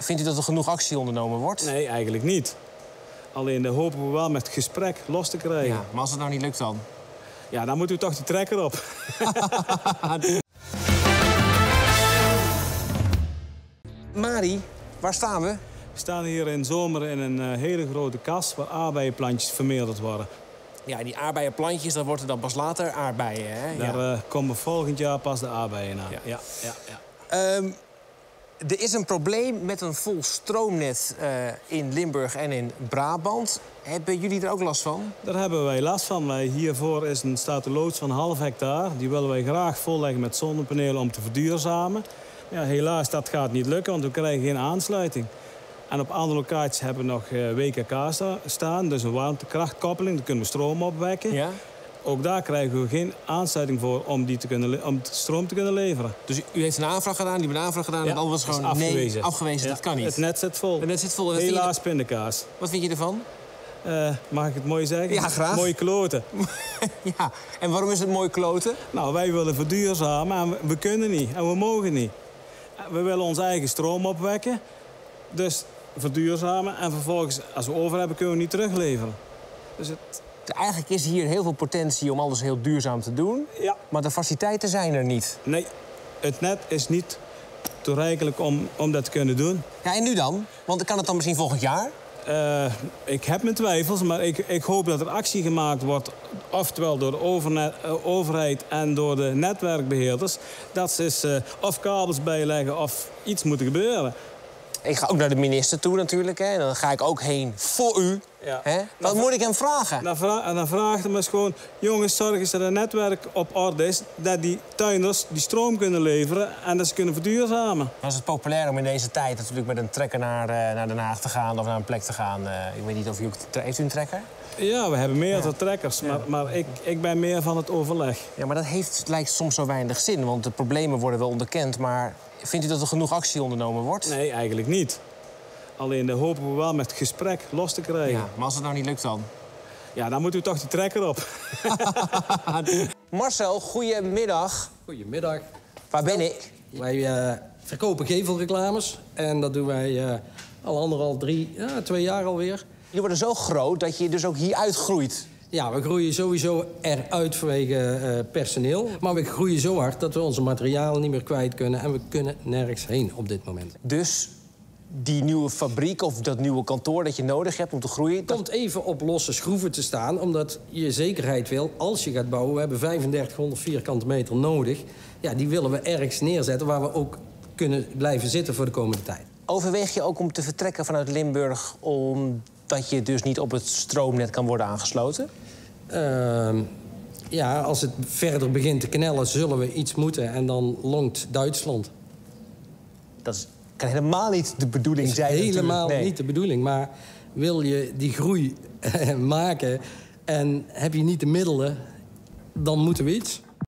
Vindt u dat er genoeg actie ondernomen wordt? Nee, eigenlijk niet. Alleen hopen we wel met gesprek los te krijgen. Ja, maar als het nou niet lukt dan? Ja, dan moet u toch die trekker op. Mari, waar staan we? We staan hier in zomer in een eh, hele grote kas waar aardbeienplantjes vermeerderd worden. Ja, die aardbeienplantjes, dat worden dan pas later aardbeien, hè? Daar Ja. eh, komen volgend jaar pas de aardbeien aan. Ja. Ja, ja, ja. Ehm, er is een probleem met een vol stroomnet eh, in Limburg en in Brabant. Hebben jullie er ook last van? Daar hebben wij last van. Wij, hiervoor is een, staat een loods van een half hectare. Die willen wij graag volleggen met zonnepanelen om te verduurzamen. Ja, helaas, dat gaat niet lukken, want we krijgen geen aansluiting. En op andere locaties hebben we nog eh, WKK sta- staan, dus een warmtekrachtkoppeling. Daar kunnen we stroom opwekken. Ja. Ook daar krijgen we geen aansluiting voor om, die te kunnen, om stroom te kunnen leveren. Dus u heeft een aanvraag gedaan, die heeft een aanvraag gedaan... en dan was gewoon nee, afgewezen. afgewezen, Ja, dat kan niet. Het net zit vol. Het net zit vol. Vind je- Helaas pindakaas. Wat vind je ervan? Eh, mag ik het mooi zeggen? Ja, graag. Mooie kloten. ja, en waarom is het mooi kloten? Nou, wij willen verduurzamen en we, we kunnen niet en we mogen niet. We willen onze eigen stroom opwekken. Dus verduurzamen en vervolgens, als we over hebben, kunnen we niet terugleveren. Dus het, Eigenlijk is hier heel veel potentie om alles heel duurzaam te doen. ja, Maar de faciliteiten zijn er niet. nee, het net is niet toereikelijk om, om dat te kunnen doen. Ja, en nu dan? Want kan het dan misschien volgend jaar? Eh, ik heb mijn twijfels, maar ik, ik hoop dat er actie gemaakt wordt... oftewel door de eh, overheid en door de netwerkbeheerders... dat ze eens, eh, of kabels bijleggen of iets moet gebeuren. Ik ga ook naar de minister toe natuurlijk. Hè. En dan ga ik ook heen voor u. Ja. Hè. Wat moet ik hem vragen? Dan, en dan vraagt hem eens gewoon... jongens, zorg eens dat het netwerk op orde is... dat die tuinders die stroom kunnen leveren en dat ze kunnen verduurzamen. Dan is het populair om in deze tijd natuurlijk met een trekker naar, eh, naar Den Haag te gaan of naar een plek te gaan. Eh, ik weet niet of u. Heeft u een trekker? Ja, we hebben meerdere trekkers, maar, maar ik, ik ben meer van het overleg. Ja, maar dat heeft, lijkt soms zo weinig zin, want de problemen worden wel onderkend. Maar vindt u dat er genoeg actie ondernomen wordt? Nee, eigenlijk niet. Alleen dat hopen we wel met gesprek los te krijgen. Ja, maar als het nou niet lukt dan? Ja, dan moet u toch die trekker op. Marcel, goedemiddag. Goedemiddag. Waar ben ik? Wij eh, verkopen gevelreclames en dat doen wij eh, al anderhalf, drie, ja, twee jaar alweer. Jullie worden zo groot dat je dus ook hier uitgroeit. Ja, we groeien sowieso eruit vanwege eh, personeel. Maar we groeien zo hard dat we onze materialen niet meer kwijt kunnen. En we kunnen nergens heen op dit moment. Dus die nieuwe fabriek of dat nieuwe kantoor dat je nodig hebt om te groeien... Dat- komt even op losse schroeven te staan, omdat je zekerheid wil als je gaat bouwen. We hebben 3500 vierkante meter nodig. Ja, die willen we ergens neerzetten waar we ook kunnen blijven zitten voor de komende tijd. Overweeg je ook om te vertrekken vanuit Limburg... omdat je dus niet op het stroomnet kan worden aangesloten? Ehm, ja, als het verder begint te knellen, zullen we iets moeten. En dan longt Duitsland. Dat is, kan helemaal niet de bedoeling is zijn helemaal. Nee. niet de bedoeling. Maar wil je die groei maken en heb je niet de middelen, dan moeten we iets.